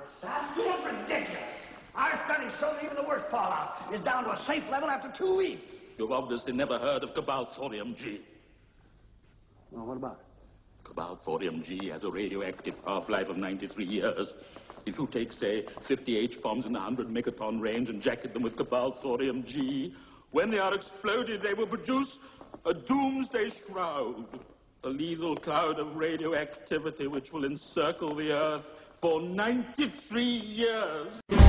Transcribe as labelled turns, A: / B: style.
A: That's getting ridiculous. Our studies show that even the worst fallout is down to a safe level after two weeks.
B: You've obviously never heard of Cobalt Thorium G.
A: Well, what about it?
B: Cobalt Thorium G has a radioactive half-life of 93 years. If you take, say, 50 H-bombs in the 100 megaton range and jacket them with Cobalt Thorium G, when they are exploded, they will produce a doomsday shroud, a lethal cloud of radioactivity which will encircle the Earth for 93 years.